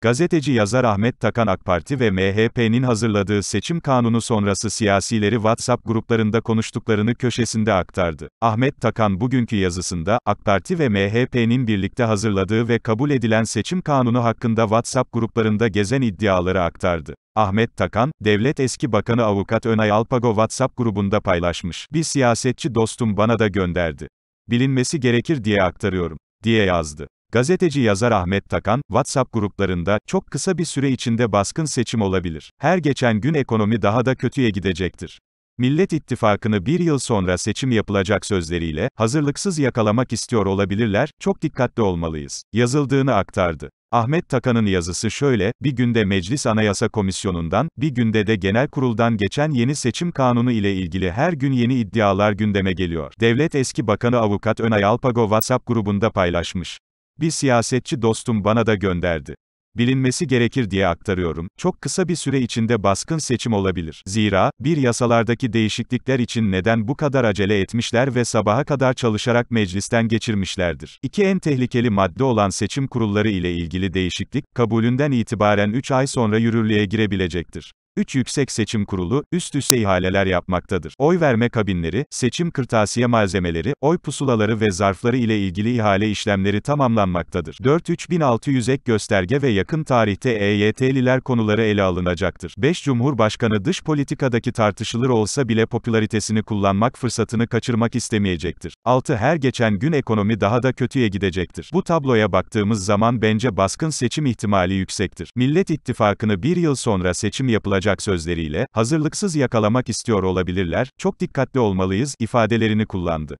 Gazeteci yazar Ahmet Takan AK Parti ve MHP'nin hazırladığı seçim kanunu sonrası siyasileri WhatsApp gruplarında konuştuklarını köşesinde aktardı. Ahmet Takan bugünkü yazısında, AK Parti ve MHP'nin birlikte hazırladığı ve kabul edilen seçim kanunu hakkında WhatsApp gruplarında gezen iddiaları aktardı. Ahmet Takan, Devlet Eski Bakanı Avukat Önay Alpago WhatsApp grubunda paylaşmış. Bir siyasetçi dostum bana da gönderdi. Bilinmesi gerekir diye aktarıyorum, diye yazdı. Gazeteci yazar Ahmet Takan, WhatsApp gruplarında, çok kısa bir süre içinde baskın seçim olabilir. Her geçen gün ekonomi daha da kötüye gidecektir. Millet İttifakı'nı bir yıl sonra seçim yapılacak sözleriyle, hazırlıksız yakalamak istiyor olabilirler, çok dikkatli olmalıyız. Yazıldığını aktardı. Ahmet Takan'ın yazısı şöyle, bir günde Meclis Anayasa Komisyonu'ndan, bir günde de Genel Kurul'dan geçen yeni seçim kanunu ile ilgili her gün yeni iddialar gündeme geliyor. Devlet Eski Bakanı Avukat Önay Alpago WhatsApp grubunda paylaşmış. Bir siyasetçi dostum bana da gönderdi. Bilinmesi gerekir diye aktarıyorum, çok kısa bir süre içinde baskın seçim olabilir. Zira, bir yasalardaki değişiklikler için neden bu kadar acele etmişler ve sabaha kadar çalışarak meclisten geçirmişlerdir. İki en tehlikeli madde olan seçim kurulları ile ilgili değişiklik, kabulünden itibaren 3 ay sonra yürürlüğe girebilecektir. 3 Yüksek Seçim Kurulu, üst üste ihaleler yapmaktadır. Oy verme kabinleri, seçim kırtasiye malzemeleri, oy pusulaları ve zarfları ile ilgili ihale işlemleri tamamlanmaktadır. 4 3600 ek gösterge ve yakın tarihte EYT'liler konuları ele alınacaktır. 5 Cumhurbaşkanı dış politikadaki tartışılır olsa bile popülaritesini kullanmak fırsatını kaçırmak istemeyecektir. 6 Her geçen gün ekonomi daha da kötüye gidecektir. Bu tabloya baktığımız zaman bence baskın seçim ihtimali yüksektir. Millet İttifakı'nı bir yıl sonra seçim yapılacak olacak sözleriyle, hazırlıksız yakalamak istiyor olabilirler, çok dikkatli olmalıyız, ifadelerini kullandı.